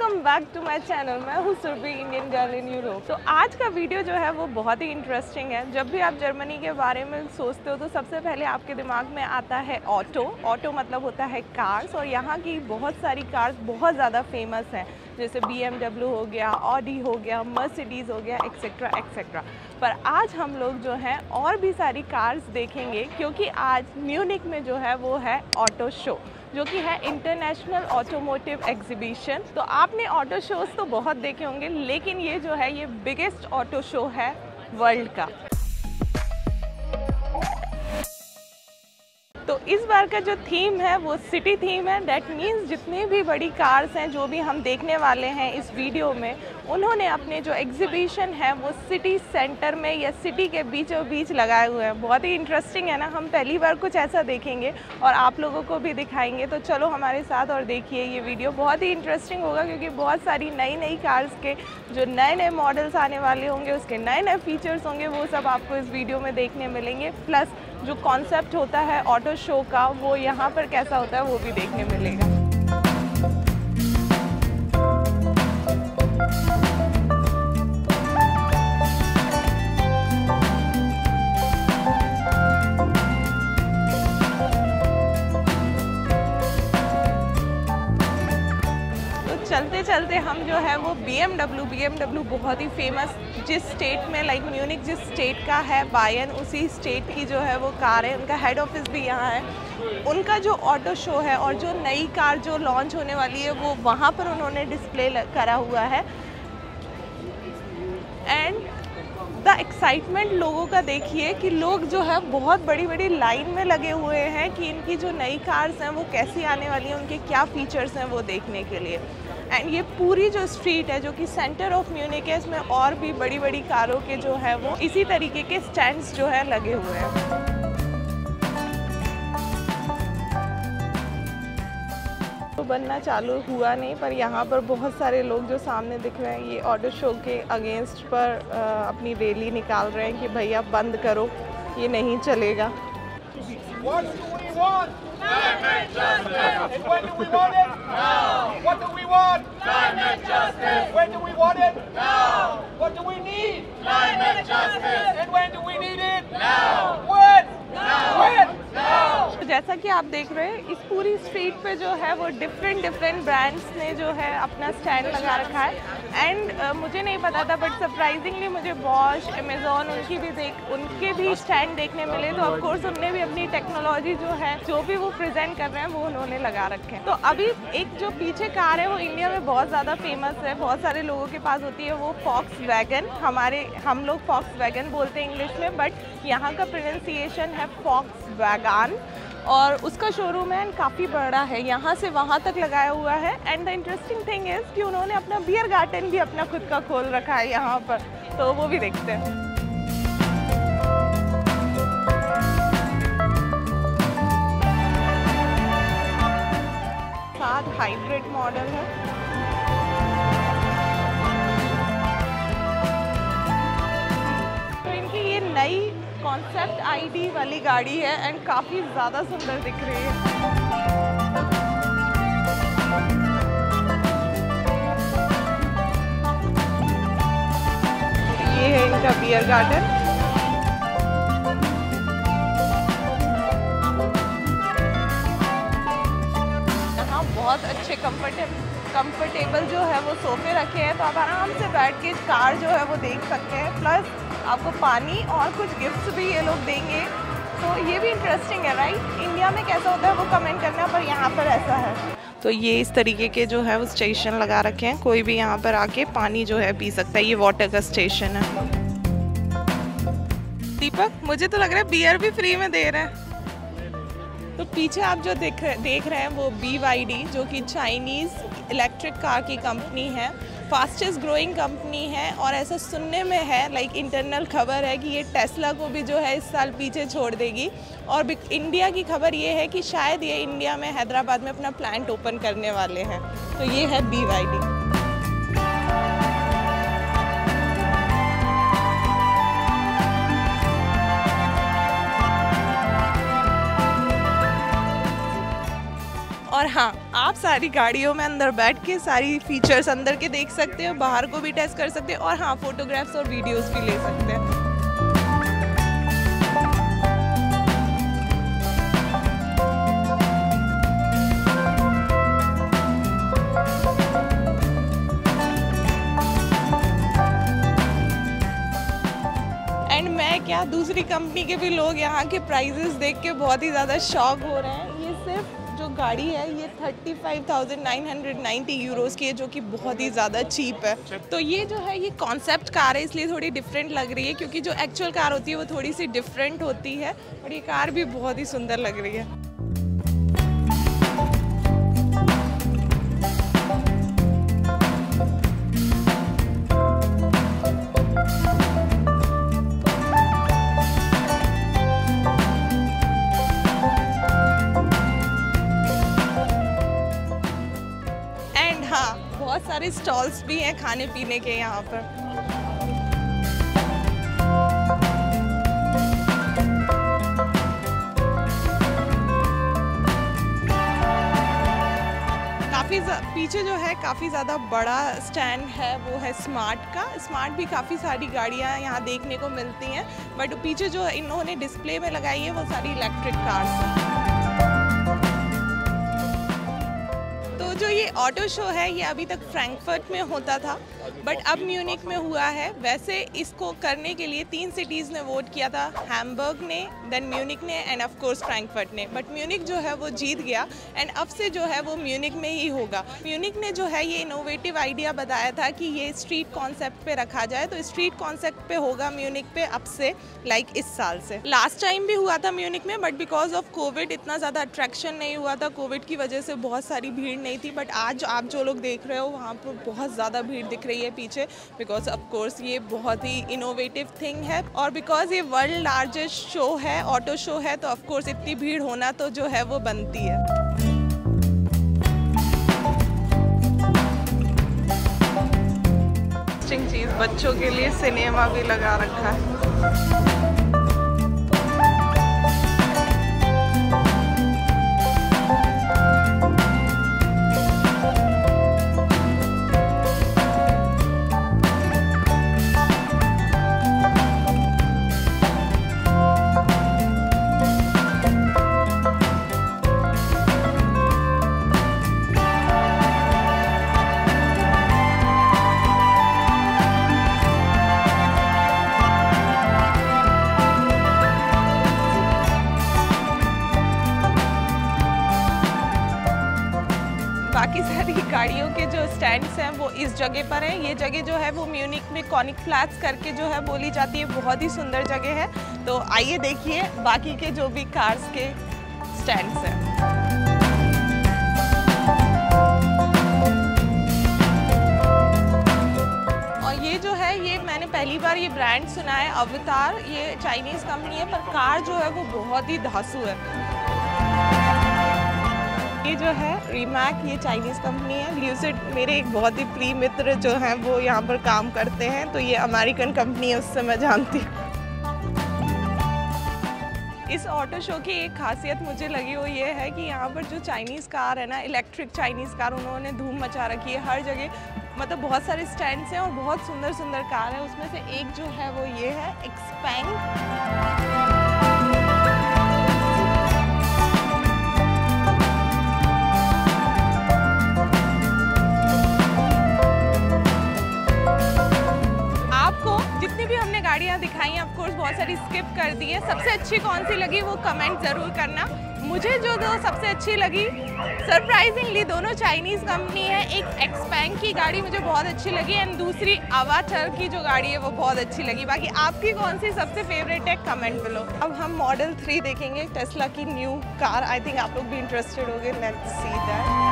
Welcome back to my channel मैं हूँ Surabhi Indian girl in Europe तो आज का वीडियो जो है, वो बहुत ही इंटरेस्टिंग है। जब भी आप जर्मनी के बारे में सोचते हो तो सबसे पहले आपके दिमाग में आता है ऑटो ऑटो मतलब होता है कार्स और यहाँ की बहुत सारी कार्स बहुत ज़्यादा फ़ेमस हैं। जैसे बीएमडब्ल्यू हो गया ऑडी हो गया मर्सिडीज़ हो गया एक्सेट्रा एक्सेट्रा पर आज हम लोग जो हैं, और भी सारी कार्स देखेंगे, क्योंकि आज म्यूनिक में जो है, वो है ऑटो शो जो कि है इंटरनेशनल ऑटोमोटिव एग्जीबिशन तो आपने ऑटो शोज़ तो बहुत देखे होंगे, लेकिन ये जो है, ये बिगेस्ट ऑटो शो है वर्ल्ड का। तो इस बार का जो थीम है, वो सिटी थीम है। दैट मीन्स जितनी भी बड़ी कार्स हैं, जो भी हम देखने वाले हैं इस वीडियो में, उन्होंने अपने जो एग्जीबिशन है, वो सिटी सेंटर में या सिटी के बीचों बीच लगाए हुए हैं। बहुत ही इंटरेस्टिंग है ना, हम पहली बार कुछ ऐसा देखेंगे और आप लोगों को भी दिखाएँगे। तो चलो हमारे साथ और देखिए ये वीडियो बहुत ही इंटरेस्टिंग होगा क्योंकि बहुत सारी नई नई कार्स के जो नए नए मॉडल्स आने वाले होंगे, उसके नए नए फीचर्स होंगे, वो सब आपको इस वीडियो में देखने मिलेंगे। प्लस जो कॉन्सेप्ट होता है ऑटो शो का, वो यहाँ पर कैसा होता है, वो भी देखने मिलेगा। चलते हम जो है वो B M W B M W बहुत ही फ़ेमस जिस स्टेट में लाइक like म्यूनिक जिस स्टेट का है बायन उसी स्टेट की जो है वो कार है, उनका हेड ऑफ़िस भी यहाँ है। उनका जो ऑटो शो है और जो नई कार जो लॉन्च होने वाली है, वो वहाँ पर उन्होंने डिस्प्ले करा हुआ है। एंड द एक्साइटमेंट लोगों का देखिए कि लोग जो है बहुत बड़ी बड़ी लाइन में लगे हुए हैं कि इनकी जो नई कार्स हैं, वो कैसी आने वाली हैं, उनके क्या फीचर्स हैं वो देखने के लिए। एंड ये पूरी जो स्ट्रीट है, जो कि सेंटर ऑफ़ म्यूनिक है, इसमें और भी बड़ी बड़ी कारों के जो है वो इसी तरीके के स्टैंड्स जो है लगे हुए हैं। तो बनना चालू हुआ नहीं, पर यहाँ पर बहुत सारे लोग जो सामने दिख रहे हैं, ये ऑटो शो के अगेंस्ट पर अपनी रैली निकाल रहे हैं कि भैया बंद करो, ये नहीं चलेगा। Climate justice. And when do we want it? Now. What do we want? Climate justice. When do we want it? Now. What do we need? Climate justice. And when do we need it? Now. When? जैसा कि आप देख रहे हैं इस पूरी street पे जो है वो डिफरेंट डिफरेंट ब्रांड्स ने जो है अपना स्टैंड लगा रखा है। एंड uh, मुझे नहीं पता था बट सरप्राइजिंगली मुझे बॉश अमेजोन उनकी भी देख उनके भी स्टैंड देखने मिले। तो ऑफकोर्स उनने भी अपनी टेक्नोलॉजी जो है जो भी वो प्रेजेंट कर रहे हैं वो उन्होंने लगा रखे हैं। तो अभी एक जो पीछे कार है वो इंडिया में बहुत ज़्यादा फ़ेमस है बहुत सारे लोगों के पास होती है वो फॉक्स वैगन हमारे हम लोग फॉक्स वैगन बोलते हैं इंग्लिश में बट यहाँ का प्रोनाउंसिएशन है फॉक्स वैगान और उसका शोरूम है एंड काफ़ी बड़ा है। यहाँ से वहाँ तक लगाया हुआ है। And the interesting thing is कि उन्होंने अपना बियर गार्डन भी अपना खुद का खोल रखा है यहाँ पर। तो वो भी देखते हैं। हाइब्रिड मॉडल है। तो इनकी ये नई कॉन्सेप्ट आईडी वाली गाड़ी है एंड काफ़ी ज़्यादा सुंदर दिख रही है। ये है इनका बियर गार्डन यहाँ बहुत अच्छे कंफर्टेबल कंफर्टेबल जो है वो सोफे रखे हैं तो आप आराम से बैठ के कार जो है वो देख सकते हैं। प्लस आपको पानी और कुछ गिफ्ट्स भी ये लोग देंगे। तो ये भी इंटरेस्टिंग है राइट इंडिया में कैसा होता है वो कमेंट करना, पर यहाँ पर ऐसा है। तो ये इस तरीके के जो है वो स्टेशन लगा रखे हैं। कोई भी यहाँ पर आके पानी जो है पी सकता है। ये वाटर का स्टेशन है। दीपक, मुझे तो लग रहा है बियर भी फ्री में दे रहे हैं। तो पीछे आप जो देख देख रहे हैं वो डी जो कि चाइनीज़ इलेक्ट्रिक कार की कंपनी है। फास्टेस्ट ग्रोइंग कंपनी है और ऐसा सुनने में है लाइक इंटरनल खबर है कि ये टेस्ला को भी जो है इस साल पीछे छोड़ देगी। और इंडिया की खबर ये है कि शायद ये इंडिया में, हैदराबाद में अपना प्लांट ओपन करने वाले हैं। तो ये है BYD और हाँ आप सारी गाड़ियों में अंदर बैठ के सारी फीचर्स अंदर के देख सकते हो, बाहर को भी टेस्ट कर सकते हो और हाँ फोटोग्राफ्स और वीडियोस भी ले सकते हैं। एंड मैं क्या, दूसरी कंपनी के भी लोग यहाँ के प्राइजेस देख के बहुत ही ज़्यादा शॉक हो रहे हैं। गाड़ी है ये 35,990 यूरोस की है जो कि बहुत ही ज़्यादा चीप है। तो ये जो है ये कॉन्सेप्ट कार है इसलिए थोड़ी डिफरेंट लग रही है क्योंकि जो एक्चुअल कार होती है वो थोड़ी सी डिफरेंट होती है और ये कार भी बहुत ही सुंदर लग रही है। सारे स्टॉल्स भी हैं खाने पीने के यहाँ पर। काफ़ी पीछे जो है काफ़ी ज़्यादा बड़ा स्टैंड है, वो है स्मार्ट का। स्मार्ट भी काफ़ी सारी गाड़ियाँ यहाँ देखने को मिलती हैं बट पीछे जो इन्होंने डिस्प्ले में लगाई है, वो सारी इलेक्ट्रिक कार्स हैं। जो ये ऑटो शो है, ये अभी तक फ्रैंकफर्ट में होता था बट अब म्यूनिक में हुआ है। वैसे इसको करने के लिए तीन सिटीज़ ने वोट किया था हैम्बर्ग ने देन म्यूनिक ने एंड ऑफ़ कोर्स फ्रैंकफर्ट ने। बट म्यूनिक जो है, वो जीत गया एंड अब से जो है, वो म्यूनिक में ही होगा। म्यूनिक ने जो है, ये इनोवेटिव आइडिया बताया था कि ये स्ट्रीट कॉन्सेप्ट पे रखा जाए तो स्ट्रीट कॉन्सेप्ट पे होगा म्यूनिक पे अब से लाइक like इस साल से। लास्ट टाइम भी हुआ था म्यूनिक में बट बिकॉज़ ऑफ़ कोविड इतना ज़्यादा अट्रैक्शन नहीं हुआ था। कोविड की वजह से बहुत सारी भीड़ नहीं थी बट आज आप जो लोग देख रहे हो, वहाँ पर बहुत ज़्यादा भीड़ दिख रही है पीछे बिकॉज़ ऑफ़ कोर्स ये बहुत ही इनोवेटिव थिंग है, और बिकॉज़ ये वर्ल्ड लार्जेस्ट शो है ऑटो शो है तो ऑफ़ कोर्स इतनी भीड़ होना तो जो है वो बनती है। चीज़, बच्चों के लिए सिनेमा भी लगा रखा है। गाड़ियों के जो स्टैंड्स हैं, वो इस जगह पर हैं। ये जगह जो है, वो म्यूनिक में कॉनिक फ्लैट्स करके जो है बोली जाती है। बहुत ही सुंदर जगह है। तो आइए देखिए, बाकी के जो भी कार्स के स्टैंड्स हैं। ये जो है, ये मैंने पहली बार ये ब्रांड सुना है अवतार ये चाइनीज़ कंपनी है, पर कार जो है, वो बहुत ही धासु है। ये जो है रीमैक ये चाइनीज़ कंपनी है। ल्यूसिड मेरे एक बहुत ही प्रिय मित्र जो हैं, वो यहाँ पर काम करते हैं तो ये अमेरिकन कंपनी है, उससे मैं जानती हूँ। इस ऑटो शो की एक खासियत मुझे लगी वो ये है कि यहाँ पर जो चाइनीज़ कार है ना इलेक्ट्रिक चाइनीज़ कार उन्होंने धूम मचा रखी है हर जगह। मतलब बहुत सारे स्टैंड्स हैं और बहुत सुंदर सुंदर कार है। उसमें से एक जो है, वो ये है एक्सपैंग अच्छी कौन सी लगी वो कमेंट ज़रूर करना। मुझे जो दो सबसे अच्छी लगी सरप्राइजिंगली दोनों चाइनीज़ कंपनी है। एक एक्सपैंग की गाड़ी मुझे बहुत अच्छी लगी एंड दूसरी अवाटर की जो गाड़ी है वो बहुत अच्छी लगी। बाकी आपकी कौन सी सबसे फेवरेट है कमेंट बिलो अब हम मॉडल थ्री देखेंगे टेस्ला की न्यू कार आई थिंक आप लोग भी इंटरेस्टेड होंगे। लेट्स सी दैट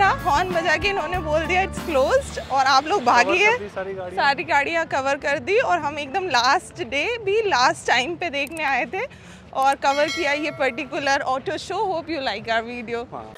था हॉर्न बजा के इन्होंने बोल दिया इट्स क्लोज्ड और आप लोग भागी है सारी गाड़ियाँ। सारी गाड़ियाँ कवर कर दी और हम एकदम लास्ट डे भी लास्ट टाइम पे देखने आए थे और कवर किया ये particular auto show hope you like our video हाँ।